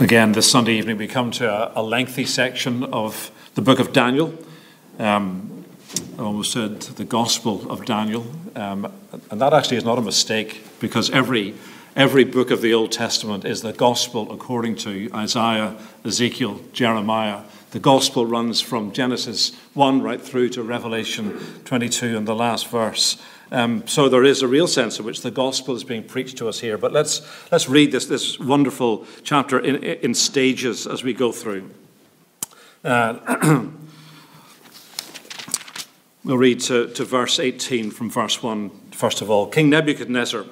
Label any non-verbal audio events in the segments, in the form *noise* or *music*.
Again, this Sunday evening, we come to a, a lengthy section of the book of Daniel. Um, I almost said the Gospel of Daniel. Um, and that actually is not a mistake because every, every book of the Old Testament is the Gospel according to Isaiah, Ezekiel, Jeremiah. The Gospel runs from Genesis 1 right through to Revelation 22 and the last verse. Um, so there is a real sense in which the gospel is being preached to us here. But let's, let's read this, this wonderful chapter in, in stages as we go through. Uh, *clears throat* we'll read to, to verse 18 from verse 1, first of all. King Nebuchadnezzar,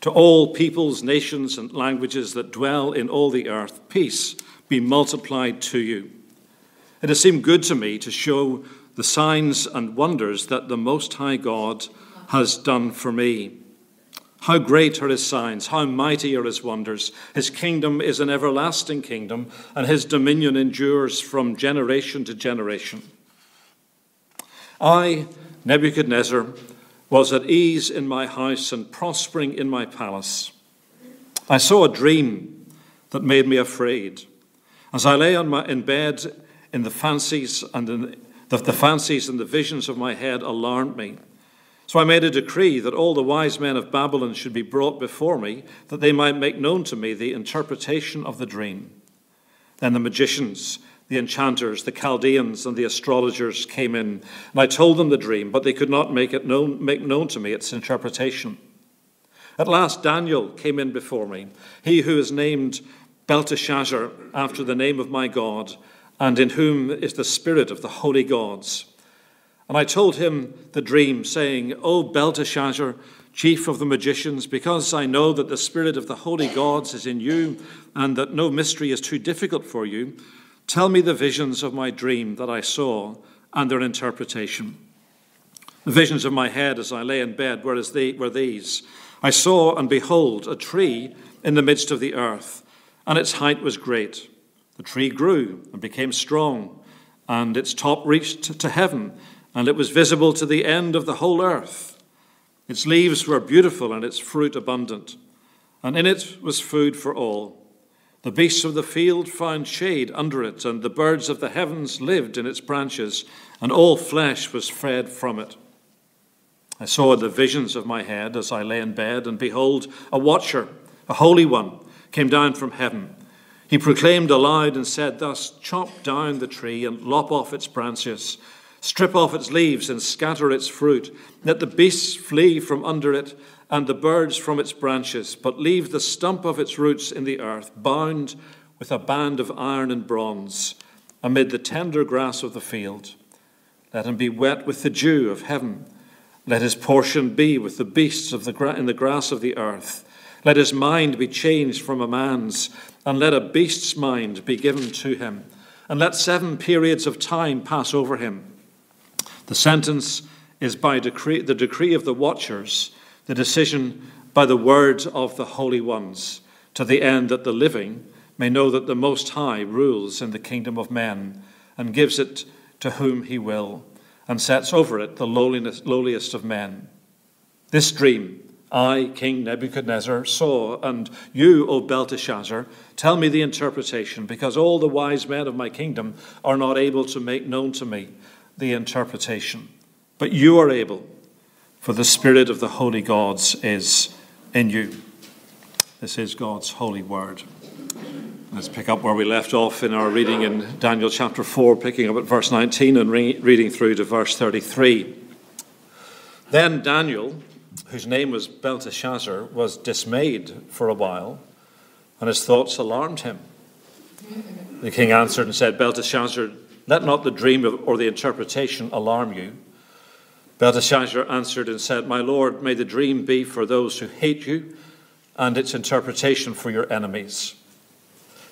to all peoples, nations, and languages that dwell in all the earth, peace be multiplied to you. It has seemed good to me to show the signs and wonders that the Most High God has done for me. How great are his signs, how mighty are his wonders. His kingdom is an everlasting kingdom, and his dominion endures from generation to generation. I, Nebuchadnezzar, was at ease in my house and prospering in my palace. I saw a dream that made me afraid. As I lay on my, in bed in the fancies and in, the, the fancies and the visions of my head alarmed me. So I made a decree that all the wise men of Babylon should be brought before me, that they might make known to me the interpretation of the dream. Then the magicians, the enchanters, the Chaldeans, and the astrologers came in, and I told them the dream, but they could not make it known, make known to me its interpretation. At last Daniel came in before me, he who is named Belteshazzar after the name of my God, and in whom is the spirit of the holy gods. And I told him the dream, saying, O Belteshazzar, chief of the magicians, because I know that the spirit of the holy gods is in you, and that no mystery is too difficult for you, tell me the visions of my dream that I saw and their interpretation. The visions of my head as I lay in bed were, as they, were these I saw, and behold, a tree in the midst of the earth, and its height was great. The tree grew and became strong, and its top reached to heaven and it was visible to the end of the whole earth. Its leaves were beautiful and its fruit abundant, and in it was food for all. The beasts of the field found shade under it, and the birds of the heavens lived in its branches, and all flesh was fed from it. I saw the visions of my head as I lay in bed, and behold, a watcher, a holy one, came down from heaven. He proclaimed aloud and said, Thus, chop down the tree and lop off its branches Strip off its leaves and scatter its fruit. Let the beasts flee from under it and the birds from its branches, but leave the stump of its roots in the earth, bound with a band of iron and bronze, amid the tender grass of the field. Let him be wet with the dew of heaven. Let his portion be with the beasts of the gra- in the grass of the earth. Let his mind be changed from a man's, and let a beast's mind be given to him. And let seven periods of time pass over him. The sentence is by decree, the decree of the watchers, the decision by the word of the holy ones, to the end that the living may know that the Most High rules in the kingdom of men and gives it to whom he will, and sets over it the lowliest of men. This dream I, King Nebuchadnezzar, saw, and you, O Belteshazzar, tell me the interpretation, because all the wise men of my kingdom are not able to make known to me the interpretation. But you are able, for the Spirit of the holy gods is in you. This is God's holy word. Let's pick up where we left off in our reading in Daniel chapter 4, picking up at verse 19 and re- reading through to verse 33. Then Daniel, whose name was Belteshazzar, was dismayed for a while, and his thoughts alarmed him. The king answered and said, Belteshazzar, let not the dream or the interpretation alarm you. Belteshazzar answered and said, My Lord, may the dream be for those who hate you, and its interpretation for your enemies.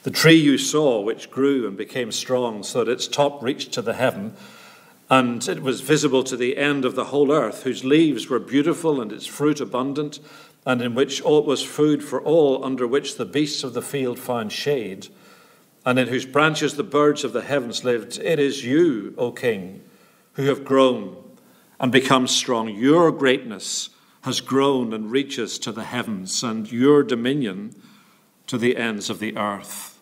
The tree you saw, which grew and became strong, so that its top reached to the heaven, and it was visible to the end of the whole earth, whose leaves were beautiful and its fruit abundant, and in which all was food for all, under which the beasts of the field found shade and in whose branches the birds of the heavens lived. It is you, O King, who have grown and become strong. Your greatness has grown and reaches to the heavens, and your dominion to the ends of the earth.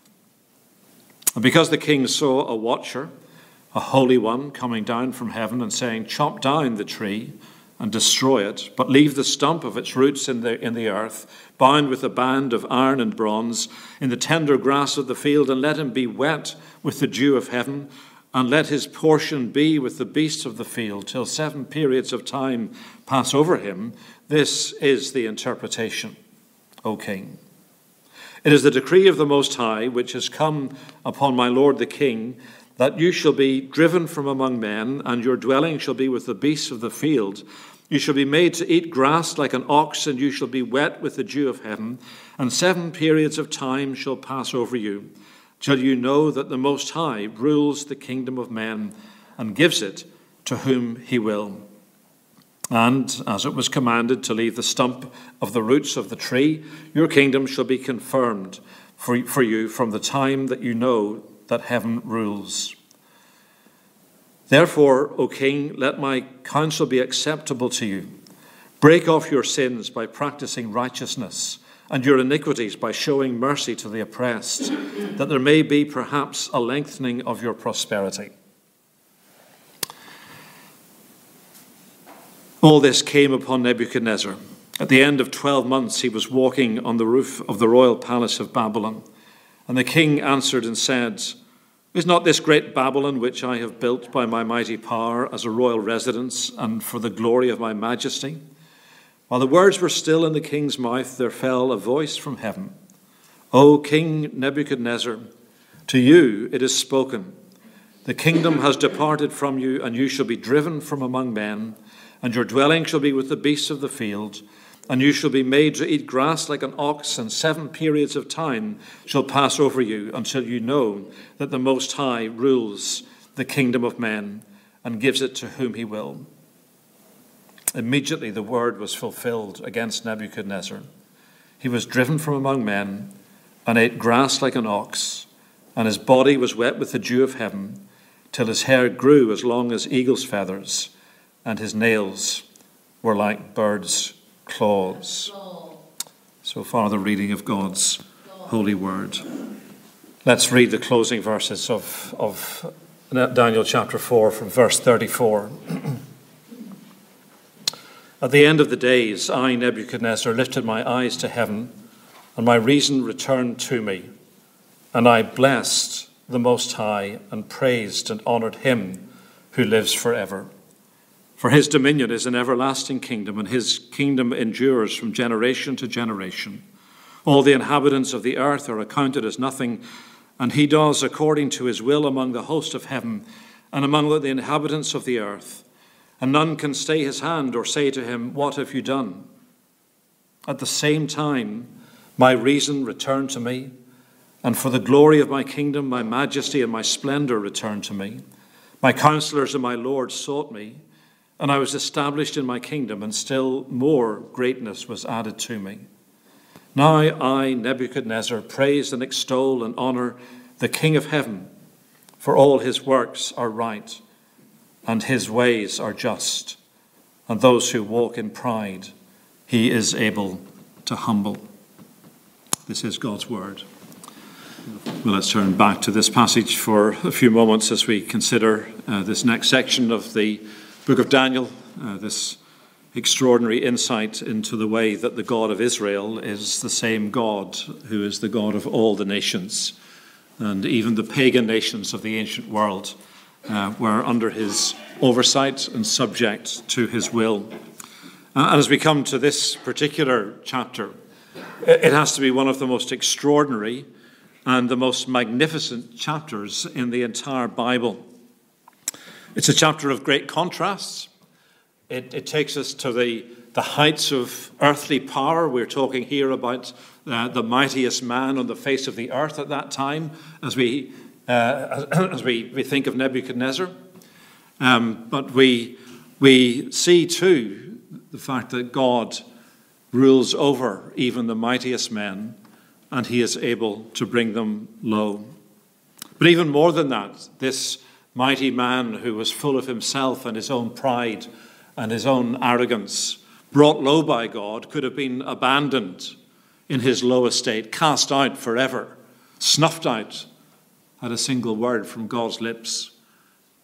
And because the king saw a watcher, a holy one, coming down from heaven and saying, Chop down the tree and destroy it, but leave the stump of its roots in the, in the earth, bound with a band of iron and bronze, in the tender grass of the field, and let him be wet with the dew of heaven, and let his portion be with the beasts of the field, till seven periods of time pass over him. This is the interpretation, O king. It is the decree of the Most High, which has come upon my lord the king, that you shall be driven from among men, and your dwelling shall be with the beasts of the field. You shall be made to eat grass like an ox, and you shall be wet with the dew of heaven, and seven periods of time shall pass over you, till you know that the Most High rules the kingdom of men and gives it to whom he will. And as it was commanded to leave the stump of the roots of the tree, your kingdom shall be confirmed for, for you from the time that you know that heaven rules. Therefore, O king, let my counsel be acceptable to you. Break off your sins by practicing righteousness, and your iniquities by showing mercy to the oppressed, that there may be perhaps a lengthening of your prosperity. All this came upon Nebuchadnezzar. At the end of twelve months, he was walking on the roof of the royal palace of Babylon. And the king answered and said, Is not this great Babylon, which I have built by my mighty power as a royal residence and for the glory of my majesty? While the words were still in the king's mouth, there fell a voice from heaven O King Nebuchadnezzar, to you it is spoken. The kingdom has departed from you, and you shall be driven from among men and your dwelling shall be with the beasts of the field, and you shall be made to eat grass like an ox, and seven periods of time shall pass over you until you know that the Most High rules the kingdom of men and gives it to whom he will. Immediately the word was fulfilled against Nebuchadnezzar. He was driven from among men and ate grass like an ox, and his body was wet with the dew of heaven, till his hair grew as long as eagle's feathers and his nails were like birds' claws. So far, the reading of God's holy word. Let's read the closing verses of, of Daniel chapter 4 from verse 34. *clears throat* At the end of the days, I, Nebuchadnezzar, lifted my eyes to heaven, and my reason returned to me. And I blessed the Most High, and praised and honored him who lives forever. For his dominion is an everlasting kingdom, and his kingdom endures from generation to generation. All the inhabitants of the earth are accounted as nothing, and he does according to his will among the host of heaven and among the inhabitants of the earth. And none can stay his hand or say to him, What have you done? At the same time, my reason returned to me, and for the glory of my kingdom, my majesty and my splendor returned to me. My counselors and my lords sought me and I was established in my kingdom, and still more greatness was added to me. Now I, Nebuchadnezzar, praise and extol and honor the King of heaven, for all his works are right, and his ways are just, and those who walk in pride he is able to humble. This is God's word. Well, let's turn back to this passage for a few moments as we consider uh, this next section of the book of Daniel, uh, this extraordinary insight into the way that the God of Israel is the same God who is the God of all the nations. And even the pagan nations of the ancient world uh, were under his oversight and subject to his will. Uh, and as we come to this particular chapter, it has to be one of the most extraordinary and the most magnificent chapters in the entire Bible. It's a chapter of great contrasts. It, it takes us to the, the heights of earthly power. We're talking here about uh, the mightiest man on the face of the earth at that time, as we, uh, *clears throat* as we, we think of Nebuchadnezzar. Um, but we, we see too the fact that God rules over even the mightiest men, and he is able to bring them low. But even more than that, this mighty man who was full of himself and his own pride and his own arrogance, brought low by God, could have been abandoned in his low estate, cast out forever, snuffed out at a single word from God's lips.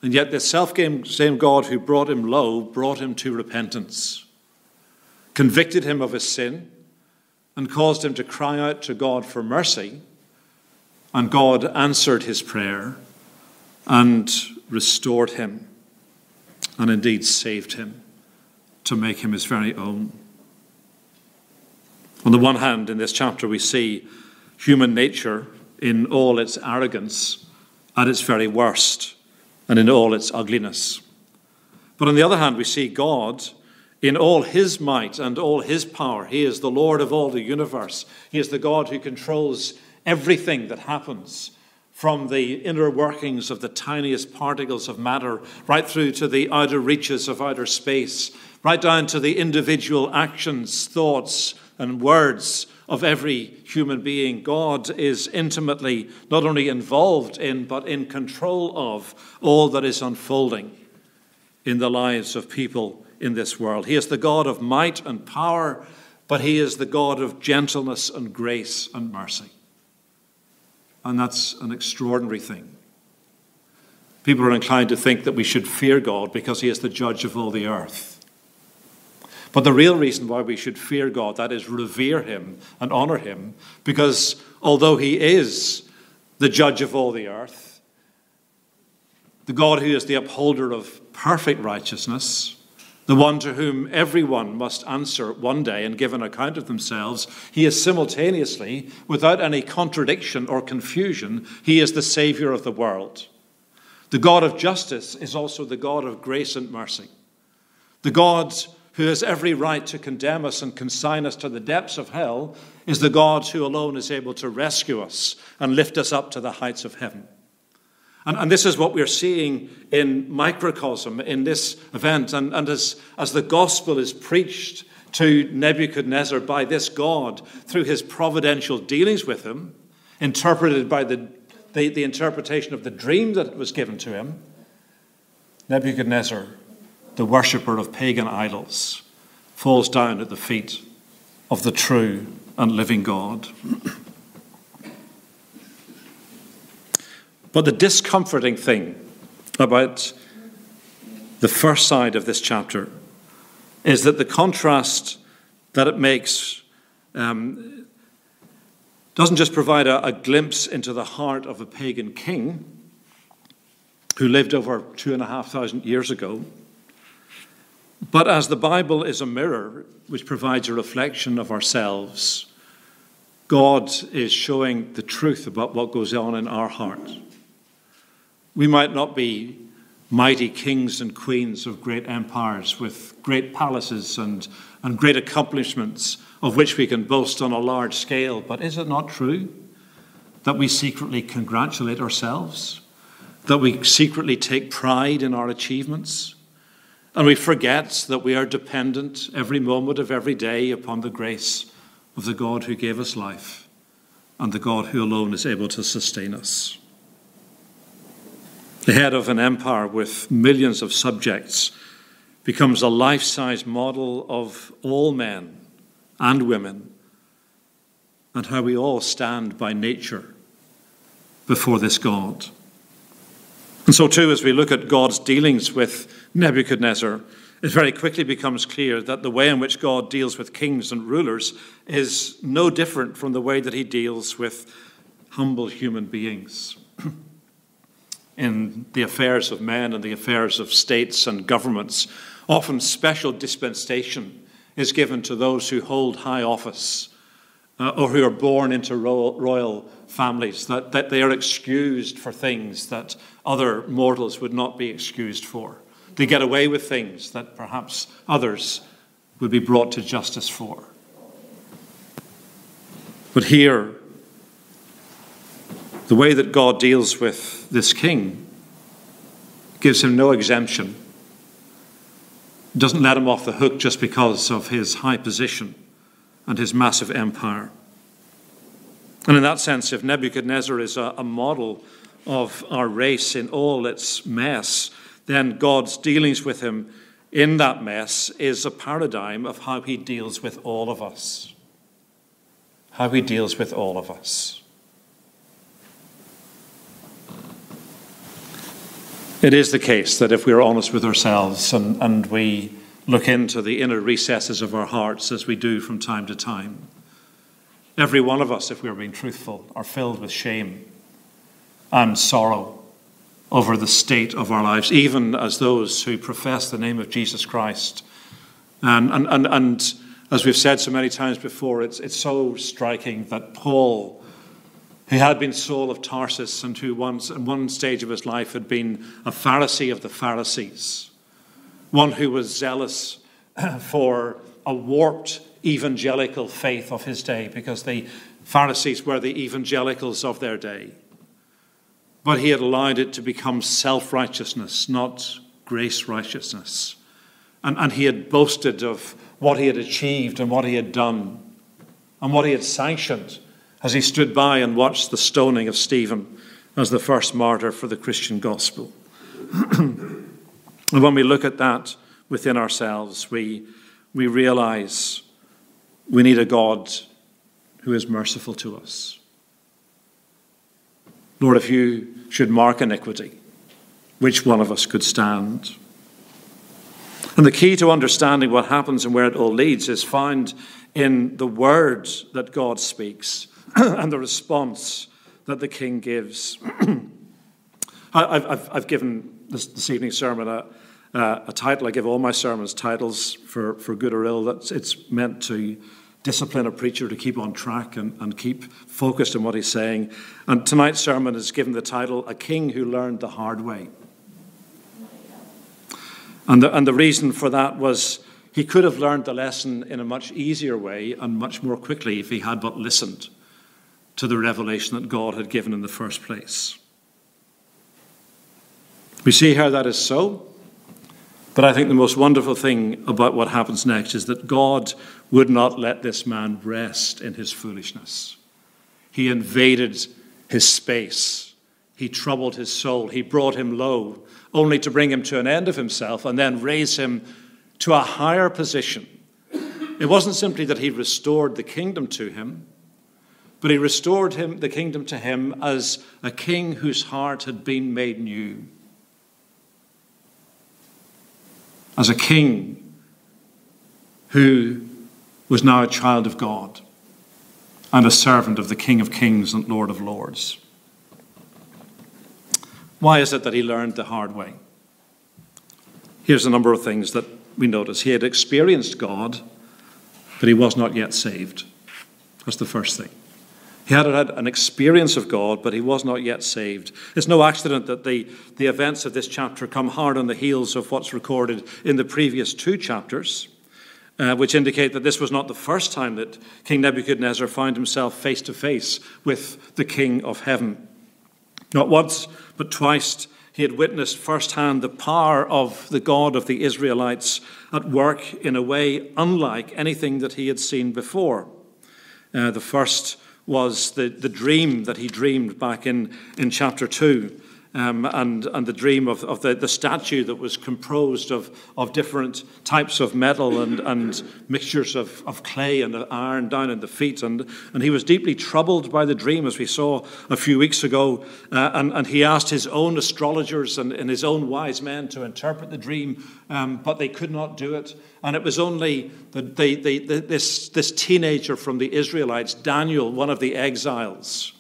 And yet, this self same God who brought him low brought him to repentance, convicted him of his sin, and caused him to cry out to God for mercy. And God answered his prayer and restored him, and indeed saved him to make him his very own. On the one hand, in this chapter, we see human nature in all its arrogance at its very worst and in all its ugliness. But on the other hand, we see God in all his might and all his power. He is the Lord of all the universe. He is the God who controls everything that happens, from the inner workings of the tiniest particles of matter right through to the outer reaches of outer space, right down to the individual actions, thoughts, and words of every human being. God is intimately not only involved in, but in control of all that is unfolding in the lives of people in this world. He is the God of might and power, but He is the God of gentleness and grace and mercy. And that's an extraordinary thing. People are inclined to think that we should fear God because He is the judge of all the earth. But the real reason why we should fear God, that is, revere Him and honor Him, because although He is the judge of all the earth, the God who is the upholder of perfect righteousness, the one to whom everyone must answer one day and give an account of themselves, he is simultaneously, without any contradiction or confusion, he is the Savior of the world. The God of justice is also the God of grace and mercy. The God who has every right to condemn us and consign us to the depths of hell, is the God who alone is able to rescue us and lift us up to the heights of heaven. And, and this is what we're seeing in microcosm in this event. And, and as, as the gospel is preached to Nebuchadnezzar by this God through his providential dealings with him, interpreted by the, the, the interpretation of the dream that was given to him, Nebuchadnezzar the worshipper of pagan idols, falls down at the feet of the true and living God. *clears throat* But the discomforting thing about the first side of this chapter is that the contrast that it makes um, doesn't just provide a, a glimpse into the heart of a pagan king who lived over two and a half thousand years ago but as the Bible is a mirror which provides a reflection of ourselves, God is showing the truth about what goes on in our heart. We might not be mighty kings and queens of great empires with great palaces and, and great accomplishments of which we can boast on a large scale, but is it not true that we secretly congratulate ourselves? That we secretly take pride in our achievements? And we forget that we are dependent every moment of every day upon the grace of the God who gave us life and the God who alone is able to sustain us. The head of an empire with millions of subjects becomes a life size model of all men and women and how we all stand by nature before this God. And so, too, as we look at God's dealings with Nebuchadnezzar, it very quickly becomes clear that the way in which God deals with kings and rulers is no different from the way that he deals with humble human beings. *clears throat* in the affairs of men and the affairs of states and governments, often special dispensation is given to those who hold high office uh, or who are born into royal, royal families, that, that they are excused for things that other mortals would not be excused for. They get away with things that perhaps others would be brought to justice for. But here, the way that God deals with this king gives him no exemption, doesn't let him off the hook just because of his high position and his massive empire. And in that sense, if Nebuchadnezzar is a, a model of our race in all its mess, then God's dealings with him in that mess is a paradigm of how he deals with all of us. How he deals with all of us. It is the case that if we're honest with ourselves and, and we look into the inner recesses of our hearts as we do from time to time, every one of us, if we're being truthful, are filled with shame and sorrow over the state of our lives, even as those who profess the name of Jesus Christ. And, and, and, and as we've said so many times before, it's, it's so striking that Paul, who had been Saul of Tarsus and who once, in one stage of his life had been a Pharisee of the Pharisees, one who was zealous *clears throat* for a warped evangelical faith of his day, because the Pharisees were the evangelicals of their day. But he had allowed it to become self righteousness, not grace righteousness. And, and he had boasted of what he had achieved and what he had done and what he had sanctioned as he stood by and watched the stoning of Stephen as the first martyr for the Christian gospel. *clears throat* and when we look at that within ourselves, we, we realize we need a God who is merciful to us. Lord, if you should mark iniquity, which one of us could stand? And the key to understanding what happens and where it all leads is found in the words that God speaks *clears throat* and the response that the king gives. *clears throat* I've, I've, I've, given this, this evening's sermon a, uh, a title. I give all my sermons titles for, for good or ill. That's, it's meant to discipline a preacher to keep on track and, and keep focused on what he's saying. And tonight's sermon is given the title A King Who Learned the Hard Way. And the, and the reason for that was he could have learned the lesson in a much easier way and much more quickly if he had but listened to the revelation that God had given in the first place. We see how that is so. But I think the most wonderful thing about what happens next is that God would not let this man rest in his foolishness. He invaded his space, he troubled his soul, he brought him low, only to bring him to an end of himself and then raise him to a higher position. It wasn't simply that he restored the kingdom to him, but he restored him, the kingdom to him as a king whose heart had been made new. As a king who was now a child of God and a servant of the King of Kings and Lord of Lords. Why is it that he learned the hard way? Here's a number of things that we notice. He had experienced God, but he was not yet saved. That's the first thing. He had had an experience of God, but he was not yet saved. It's no accident that the, the events of this chapter come hard on the heels of what's recorded in the previous two chapters uh, which indicate that this was not the first time that King Nebuchadnezzar found himself face to face with the King of heaven. Not once, but twice he had witnessed firsthand the power of the God of the Israelites at work in a way unlike anything that he had seen before. Uh, the first was the, the dream that he dreamed back in, in chapter 2 um, and, and the dream of, of the, the statue that was composed of, of different types of metal and, and mixtures of, of clay and iron down in the feet. And, and he was deeply troubled by the dream, as we saw a few weeks ago. Uh, and, and he asked his own astrologers and, and his own wise men to interpret the dream, um, but they could not do it. And it was only the, the, the, this, this teenager from the Israelites, Daniel, one of the exiles,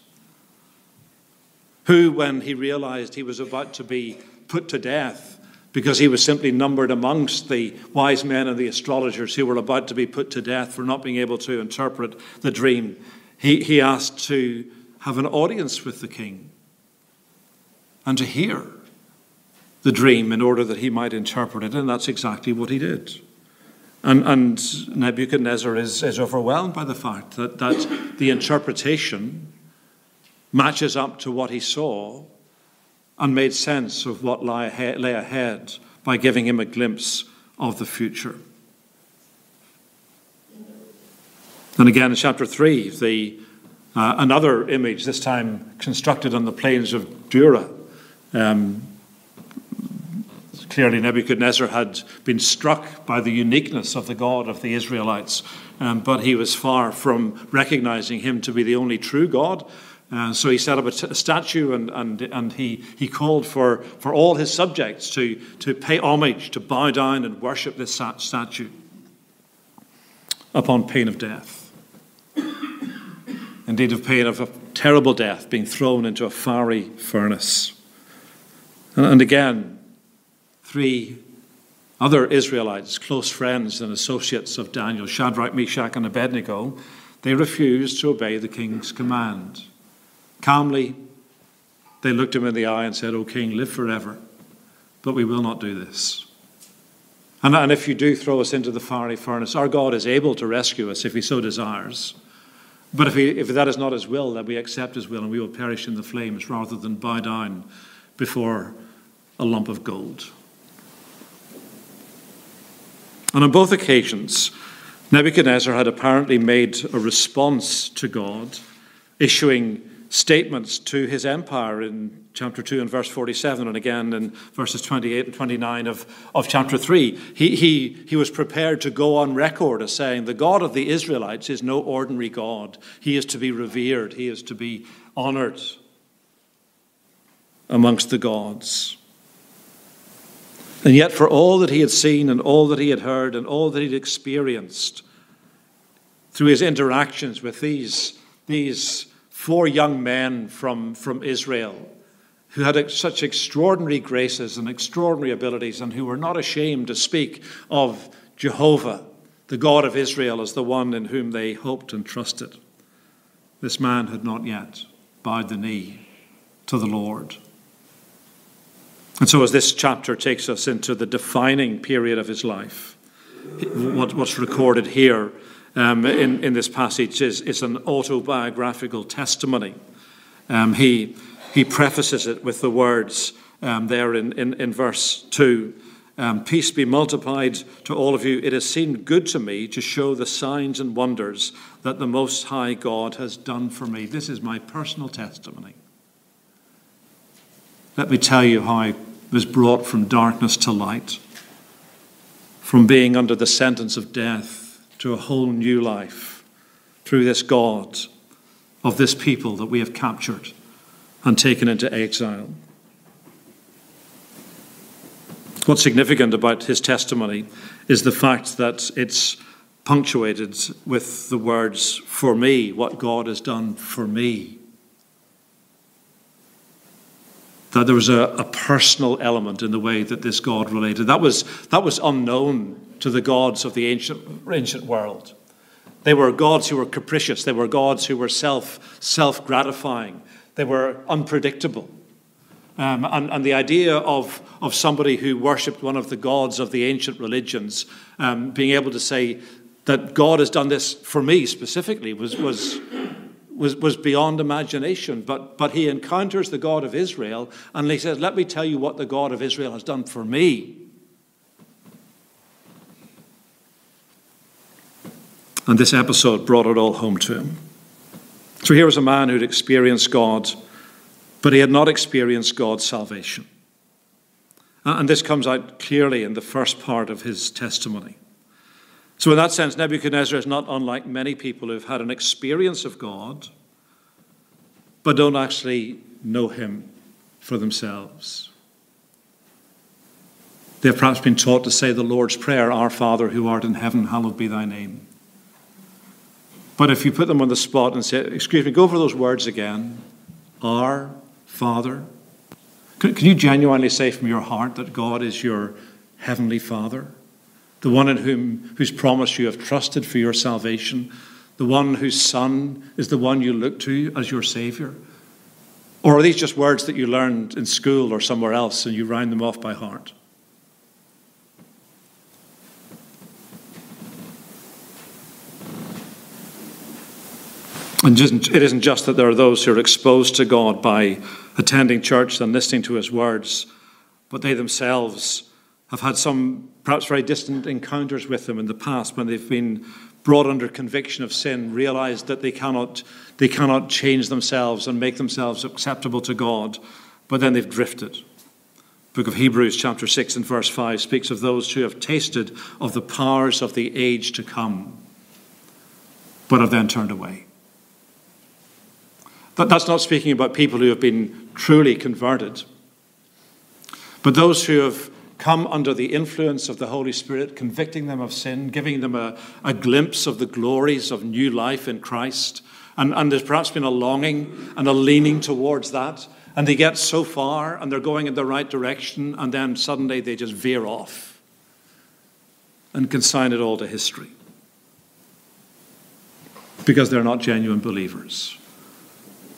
who, when he realized he was about to be put to death, because he was simply numbered amongst the wise men and the astrologers who were about to be put to death for not being able to interpret the dream, he, he asked to have an audience with the king and to hear the dream in order that he might interpret it. And that's exactly what he did. And, and Nebuchadnezzar is, is overwhelmed by the fact that, that the interpretation matches up to what he saw and made sense of what lay ahead by giving him a glimpse of the future. And again in chapter 3, the, uh, another image, this time constructed on the plains of Dura. Um, clearly, Nebuchadnezzar had been struck by the uniqueness of the God of the Israelites, um, but he was far from recognizing him to be the only true God Uh, so he set up a, t- a statue and, and, and he, he called for, for all his subjects to, to pay homage, to bow down and worship this statue upon pain of death. *coughs* Indeed, of pain of a terrible death, being thrown into a fiery furnace. And, and again, three other Israelites, close friends and associates of Daniel, Shadrach, Meshach, and Abednego, they refused to obey the king's command. Calmly, they looked him in the eye and said, O king, live forever, but we will not do this. And, and if you do throw us into the fiery furnace, our God is able to rescue us if he so desires. But if, he, if that is not his will, then we accept his will and we will perish in the flames rather than bow down before a lump of gold. And on both occasions, Nebuchadnezzar had apparently made a response to God, issuing statements to his empire in chapter 2 and verse 47, and again in verses 28 and 29 of, of chapter 3. He, he, he was prepared to go on record as saying, The God of the Israelites is no ordinary God. He is to be revered, he is to be honored amongst the gods. And yet, for all that he had seen and all that he had heard and all that he'd experienced through his interactions with these, these four young men from, from Israel who had such extraordinary graces and extraordinary abilities and who were not ashamed to speak of Jehovah, the God of Israel, as the one in whom they hoped and trusted. This man had not yet bowed the knee to the Lord. And so, as this chapter takes us into the defining period of his life, what, what's recorded here um, in, in this passage is, is an autobiographical testimony. Um, he, he prefaces it with the words um, there in, in, in verse 2 um, Peace be multiplied to all of you. It has seemed good to me to show the signs and wonders that the Most High God has done for me. This is my personal testimony. Let me tell you how I was brought from darkness to light, from being under the sentence of death to a whole new life through this God of this people that we have captured and taken into exile. What's significant about his testimony is the fact that it's punctuated with the words, for me, what God has done for me. That there was a, a personal element in the way that this God related. That was, that was unknown to the gods of the ancient, ancient world. They were gods who were capricious, they were gods who were self, self gratifying, they were unpredictable. Um, and, and, the idea of, of somebody who worshipped one of the gods of the ancient religions um, being able to say that God has done this for me specifically was, was, was, was beyond imagination. But, but he encounters the God of Israel and he says, Let me tell you what the God of Israel has done for me. And this episode brought it all home to him. So here was a man who'd experienced God, but he had not experienced God's salvation. And this comes out clearly in the first part of his testimony. So, in that sense, Nebuchadnezzar is not unlike many people who've had an experience of God, but don't actually know him for themselves. They've perhaps been taught to say the Lord's Prayer Our Father who art in heaven, hallowed be thy name. But if you put them on the spot and say, Excuse me, go over those words again. Our Father. Can, can you genuinely say from your heart that God is your heavenly Father? The one in whom, whose promise you have trusted for your salvation? The one whose Son is the one you look to as your Savior? Or are these just words that you learned in school or somewhere else and you round them off by heart? And it isn't just that there are those who are exposed to God by attending church and listening to his words, but they themselves have had some perhaps very distant encounters with him in the past when they've been brought under conviction of sin, realized that they cannot, they cannot change themselves and make themselves acceptable to God, but then they've drifted. Book of Hebrews, chapter 6 and verse 5, speaks of those who have tasted of the powers of the age to come, but have then turned away. But that's not speaking about people who have been truly converted, but those who have come under the influence of the Holy Spirit, convicting them of sin, giving them a, a glimpse of the glories of new life in Christ. And, and there's perhaps been a longing and a leaning towards that. And they get so far and they're going in the right direction, and then suddenly they just veer off and consign it all to history because they're not genuine believers.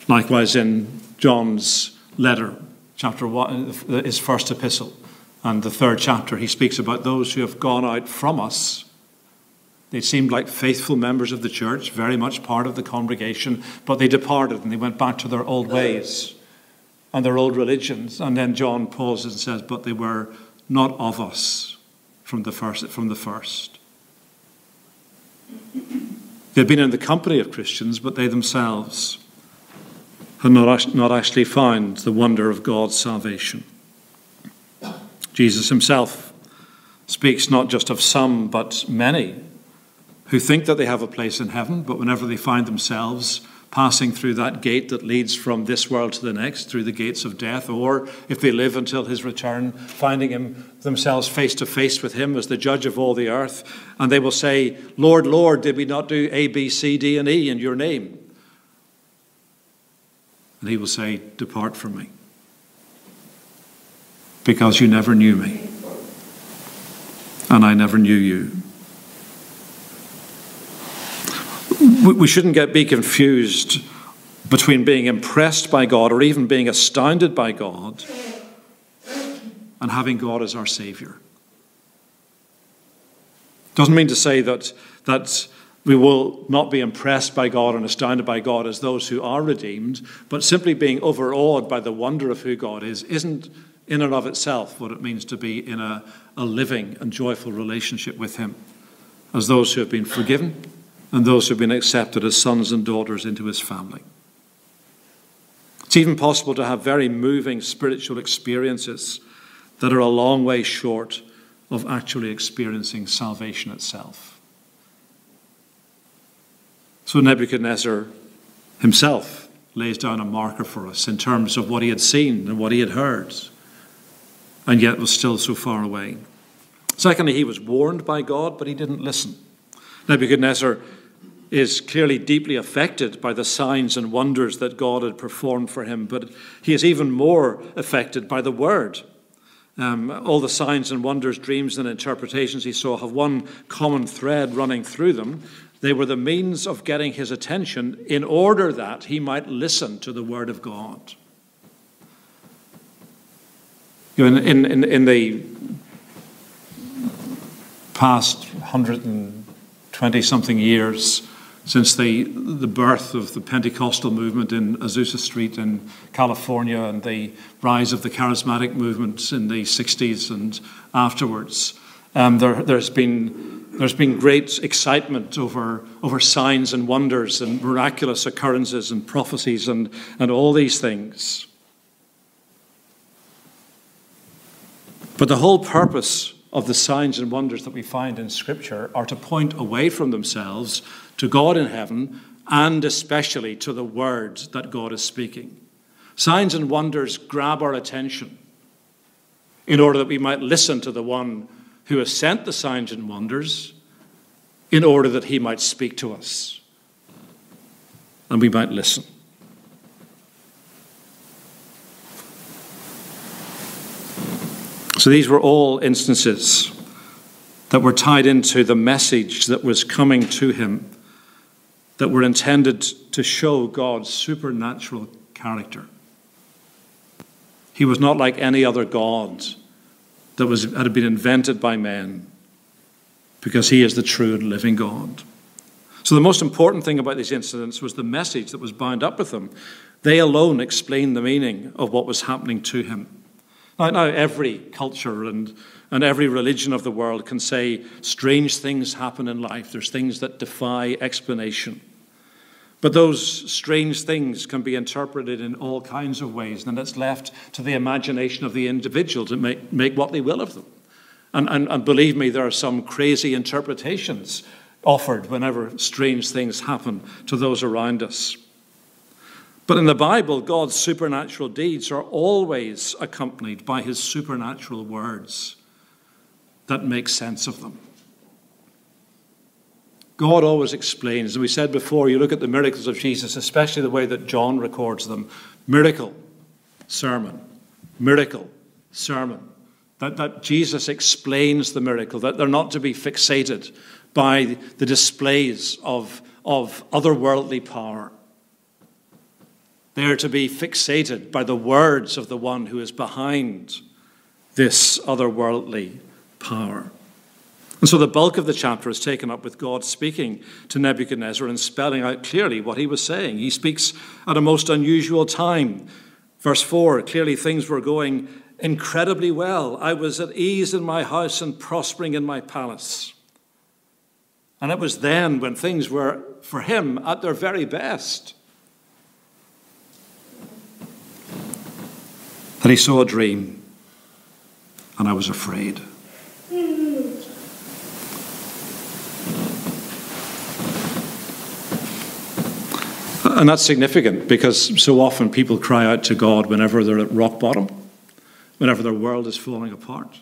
Likewise, in John's letter, chapter one, his first epistle, and the third chapter, he speaks about those who have gone out from us. They seemed like faithful members of the church, very much part of the congregation, but they departed and they went back to their old ways and their old religions. And then John pauses and says, But they were not of us from the first. From the first. They'd been in the company of Christians, but they themselves had not, actually found the wonder of God's salvation. Jesus himself speaks not just of some, but many who think that they have a place in heaven, but whenever they find themselves passing through that gate that leads from this world to the next, through the gates of death, or if they live until his return, finding him themselves face to face with him as the judge of all the earth, and they will say, Lord, Lord, did we not do A, B, C, D, and E in your name? And he will say, Depart from me, because you never knew me, and I never knew you. we shouldn't get be confused between being impressed by God or even being astounded by God and having God as our Savior. Doesn't mean to say that, that we will not be impressed by God and astounded by God as those who are redeemed, but simply being overawed by the wonder of who God is isn't in and of itself what it means to be in a, a living and joyful relationship with Him as those who have been forgiven and those who have been accepted as sons and daughters into his family. It's even possible to have very moving spiritual experiences that are a long way short of actually experiencing salvation itself. So Nebuchadnezzar himself lays down a marker for us in terms of what he had seen and what he had heard, and yet was still so far away. Secondly, he was warned by God, but he didn't listen. Nebuchadnezzar is clearly deeply affected by the signs and wonders that God had performed for him, but he is even more affected by the word. Um, all the signs and wonders, dreams, and interpretations he saw have one common thread running through them. They were the means of getting his attention in order that he might listen to the word of God. You know, in, in, in the past 120 something years, since the, the birth of the Pentecostal movement in Azusa Street in California and the rise of the charismatic movements in the 60s and afterwards. Um, there, has been, there's been great excitement over, over signs and wonders and miraculous occurrences and prophecies and, and all these things. But the whole purpose of the signs and wonders that we find in Scripture are to point away from themselves to God in heaven and especially to the words that God is speaking. Signs and wonders grab our attention in order that we might listen to the one who has sent the signs and wonders in order that he might speak to us and we might listen. So these were all instances that were tied into the message that was coming to him that were intended to show God's supernatural character. He was not like any other God that was, had been invented by men, because he is the true and living God. So, the most important thing about these incidents was the message that was bound up with them. They alone explained the meaning of what was happening to him. Now, now every culture and, and every religion of the world can say strange things happen in life. There's things that defy explanation. But those strange things can be interpreted in all kinds of ways, and it's left to the imagination of the individual to make, make what they will of them. And, and, and believe me, there are some crazy interpretations offered whenever strange things happen to those around us. But in the Bible, God's supernatural deeds are always accompanied by his supernatural words that make sense of them. God always explains, as we said before, you look at the miracles of Jesus, especially the way that John records them miracle, sermon, miracle, sermon. That, that Jesus explains the miracle, that they're not to be fixated by the displays of, of otherworldly power. They are to be fixated by the words of the one who is behind this otherworldly power. And so the bulk of the chapter is taken up with God speaking to Nebuchadnezzar and spelling out clearly what he was saying. He speaks at a most unusual time. Verse 4 clearly things were going incredibly well. I was at ease in my house and prospering in my palace. And it was then when things were, for him, at their very best. That he saw a dream, and I was afraid. And that's significant because so often people cry out to God whenever they're at rock bottom, whenever their world is falling apart.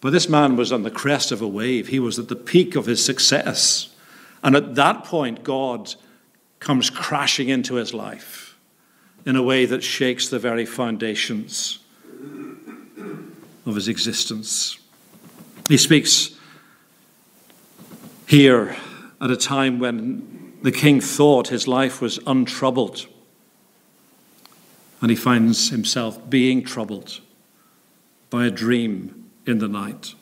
But this man was on the crest of a wave. He was at the peak of his success. And at that point, God comes crashing into his life in a way that shakes the very foundations of his existence. He speaks here at a time when the king thought his life was untroubled, and he finds himself being troubled by a dream in the night.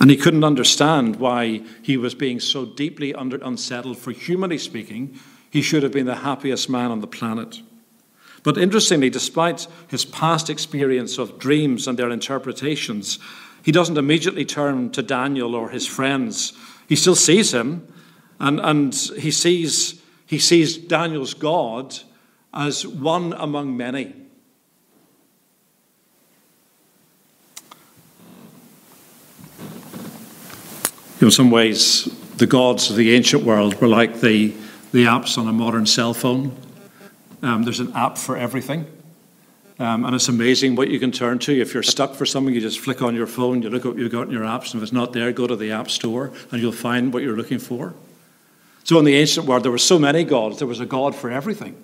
And he couldn't understand why he was being so deeply under, unsettled. For humanly speaking, he should have been the happiest man on the planet. But interestingly, despite his past experience of dreams and their interpretations, he doesn't immediately turn to Daniel or his friends. He still sees him, and, and he, sees, he sees Daniel's God as one among many. In some ways, the gods of the ancient world were like the, the apps on a modern cell phone. Um, there's an app for everything. Um, and it's amazing what you can turn to. If you're stuck for something, you just flick on your phone, you look at what you've got in your apps, and if it's not there, go to the App Store and you'll find what you're looking for. So in the ancient world, there were so many gods, there was a god for everything.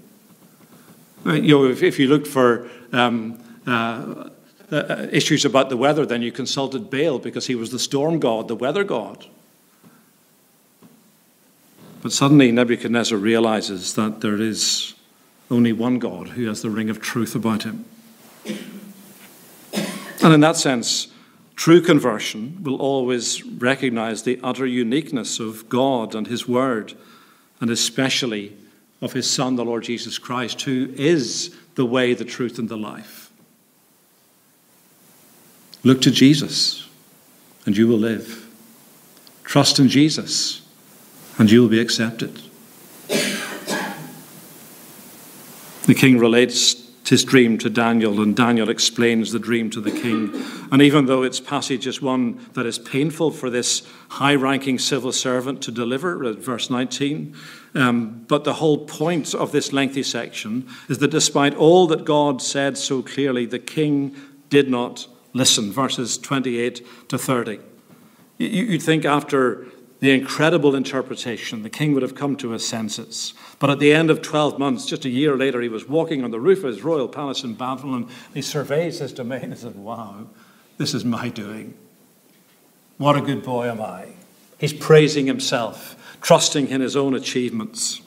You know, if, if you looked for um, uh, uh, issues about the weather, then you consulted Baal because he was the storm god, the weather god. But suddenly Nebuchadnezzar realizes that there is only one God who has the ring of truth about him. And in that sense, True conversion will always recognize the utter uniqueness of God and His Word, and especially of His Son, the Lord Jesus Christ, who is the way, the truth, and the life. Look to Jesus, and you will live. Trust in Jesus, and you will be accepted. The king relates his dream to Daniel, and Daniel explains the dream to the king. And even though its passage is one that is painful for this high ranking civil servant to deliver, uh, verse 19, um, but the whole point of this lengthy section is that despite all that God said so clearly, the king did not listen, verses 28 to 30. You'd think after the incredible interpretation, the king would have come to his senses. But at the end of 12 months, just a year later, he was walking on the roof of his royal palace in Babylon. He surveys his domain and said, Wow, this is my doing. What a good boy am I. He's praising himself, trusting in his own achievements.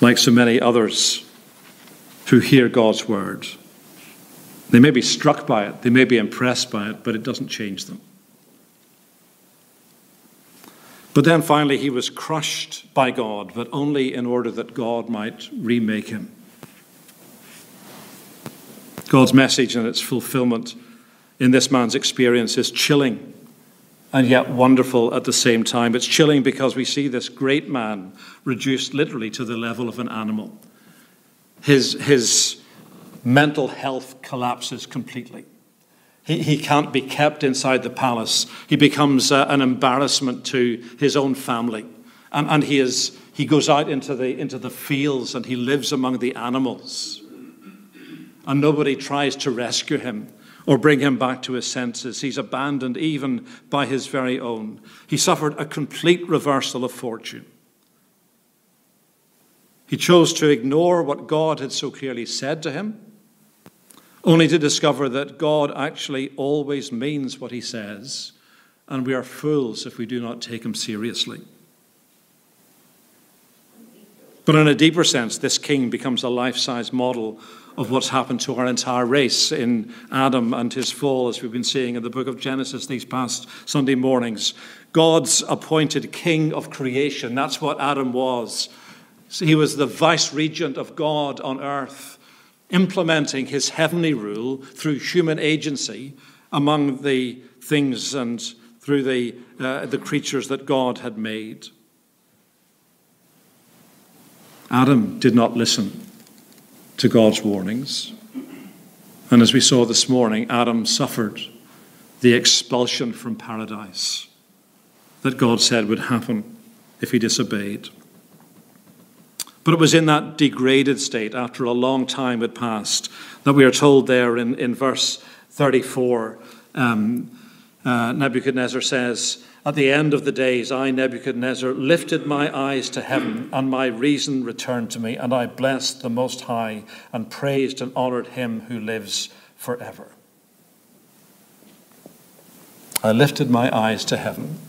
Like so many others who hear God's word, they may be struck by it, they may be impressed by it, but it doesn't change them. But then finally, he was crushed by God, but only in order that God might remake him. God's message and its fulfillment in this man's experience is chilling and yet wonderful at the same time. It's chilling because we see this great man reduced literally to the level of an animal. His, his mental health collapses completely. He, he can't be kept inside the palace. He becomes uh, an embarrassment to his own family. And, and he, is, he goes out into the, into the fields and he lives among the animals. And nobody tries to rescue him or bring him back to his senses. He's abandoned even by his very own. He suffered a complete reversal of fortune. He chose to ignore what God had so clearly said to him, only to discover that God actually always means what he says, and we are fools if we do not take him seriously. But in a deeper sense, this king becomes a life size model of what's happened to our entire race in Adam and his fall, as we've been seeing in the book of Genesis these past Sunday mornings. God's appointed king of creation. That's what Adam was. He was the vice regent of God on earth, implementing his heavenly rule through human agency among the things and through the, uh, the creatures that God had made. Adam did not listen to God's warnings. And as we saw this morning, Adam suffered the expulsion from paradise that God said would happen if he disobeyed. But it was in that degraded state, after a long time had passed, that we are told there in, in verse 34, um, uh, Nebuchadnezzar says, at the end of the days, I, Nebuchadnezzar, lifted my eyes to heaven, and my reason returned to me, and I blessed the Most High, and praised and honored him who lives forever. I lifted my eyes to heaven.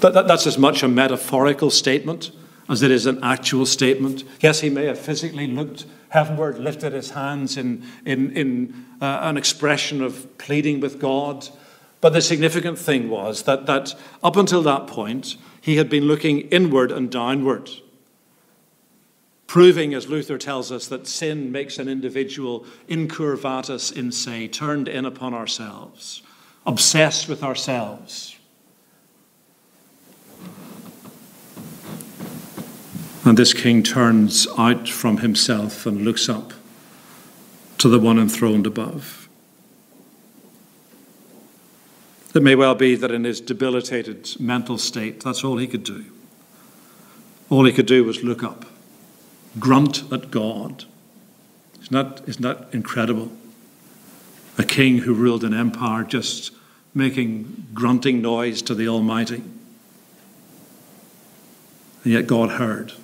But that, that's as much a metaphorical statement as it is an actual statement. Yes, he may have physically looked heavenward, lifted his hands in, in, in uh, an expression of pleading with God. But the significant thing was that, that up until that point, he had been looking inward and downward, proving, as Luther tells us, that sin makes an individual incurvatus in se, turned in upon ourselves, obsessed with ourselves. And this king turns out from himself and looks up to the one enthroned above. It may well be that in his debilitated mental state, that's all he could do. All he could do was look up, grunt at God. Isn't that, isn't that incredible? A king who ruled an empire just making grunting noise to the Almighty. And yet God heard.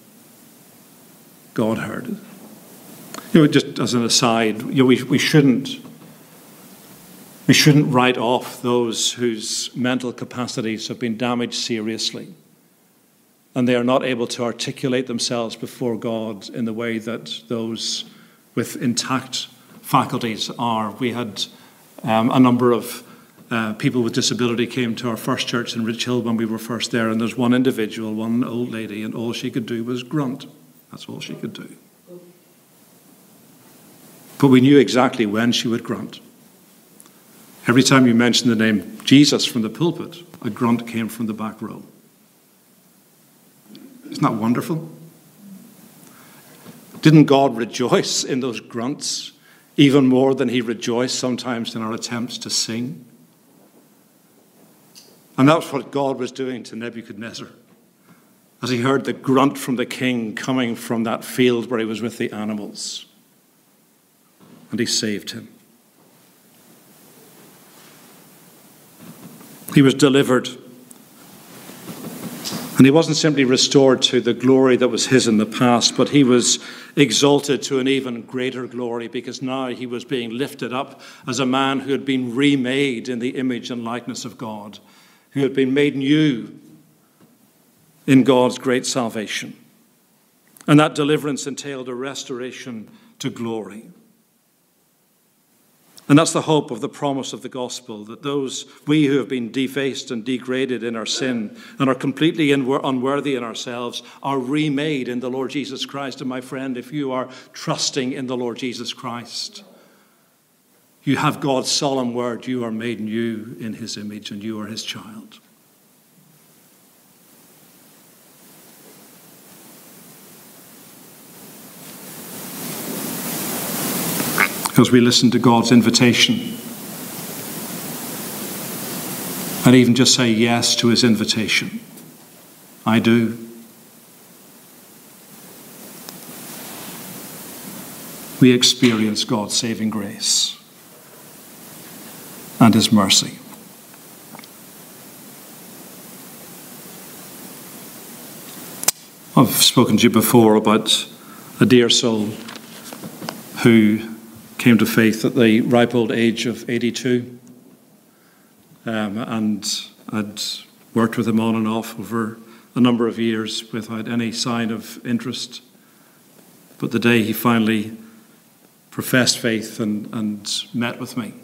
God heard it. You know, just as an aside, you know, we, we shouldn't we shouldn't write off those whose mental capacities have been damaged seriously and they are not able to articulate themselves before God in the way that those with intact faculties are. We had um, a number of uh, people with disability came to our first church in Ridge Hill when we were first there, and there's one individual, one old lady, and all she could do was grunt. That's all she could do. But we knew exactly when she would grunt. Every time you mentioned the name Jesus from the pulpit, a grunt came from the back row. Isn't that wonderful? Didn't God rejoice in those grunts even more than he rejoiced sometimes in our attempts to sing? And that's what God was doing to Nebuchadnezzar as he heard the grunt from the king coming from that field where he was with the animals. And he saved him. He was delivered. And he wasn't simply restored to the glory that was his in the past, but he was exalted to an even greater glory because now he was being lifted up as a man who had been remade in the image and likeness of God, who had been made new in God's great salvation. And that deliverance entailed a restoration to glory. And that's the hope of the promise of the gospel that those, we who have been defaced and degraded in our sin and are completely unworthy in ourselves, are remade in the Lord Jesus Christ. And my friend, if you are trusting in the Lord Jesus Christ, you have God's solemn word, you are made new in his image and you are his child. As we listen to God's invitation and even just say yes to his invitation. I do. We experience God's saving grace and his mercy. I've spoken to you before about a dear soul who came to faith at the ripe old age of 82. Um, and I'd worked with him on and off over a number of years without any sign of interest. But the day he finally professed faith and, and met with me,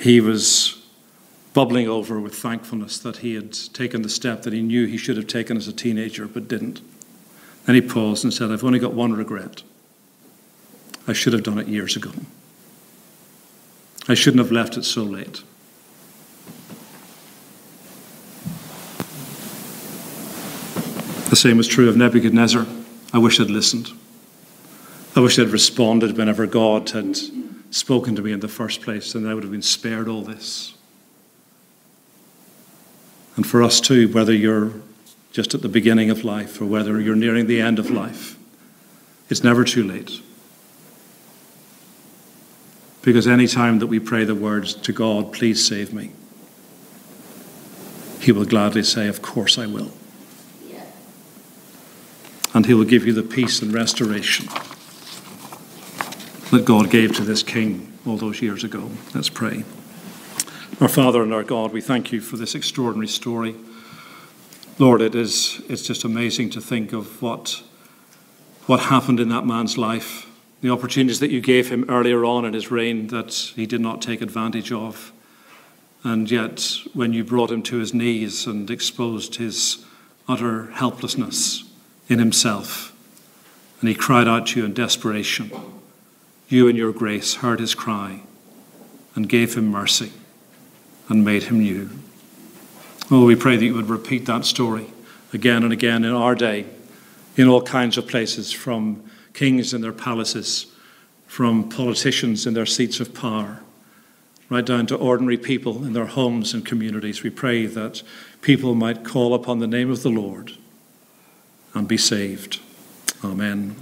he was bubbling over with thankfulness that he had taken the step that he knew he should have taken as a teenager but didn't. Then he paused and said, I've only got one regret. I should have done it years ago. I shouldn't have left it so late. The same was true of Nebuchadnezzar. I wish I'd listened. I wish I'd responded whenever God had spoken to me in the first place, and I would have been spared all this. And for us too, whether you're just at the beginning of life or whether you're nearing the end of life, it's never too late. Because any time that we pray the words to God, please save me, He will gladly say, Of course I will. And He will give you the peace and restoration that God gave to this king all those years ago. Let's pray. Our Father and our God, we thank you for this extraordinary story. Lord, it is it's just amazing to think of what what happened in that man's life, the opportunities that you gave him earlier on in his reign that he did not take advantage of. And yet, when you brought him to his knees and exposed his utter helplessness in himself, and he cried out to you in desperation, you in your grace heard his cry and gave him mercy and made him new. Oh, we pray that you would repeat that story again and again in our day, in all kinds of places, from kings in their palaces, from politicians in their seats of power, right down to ordinary people in their homes and communities. We pray that people might call upon the name of the Lord and be saved. Amen.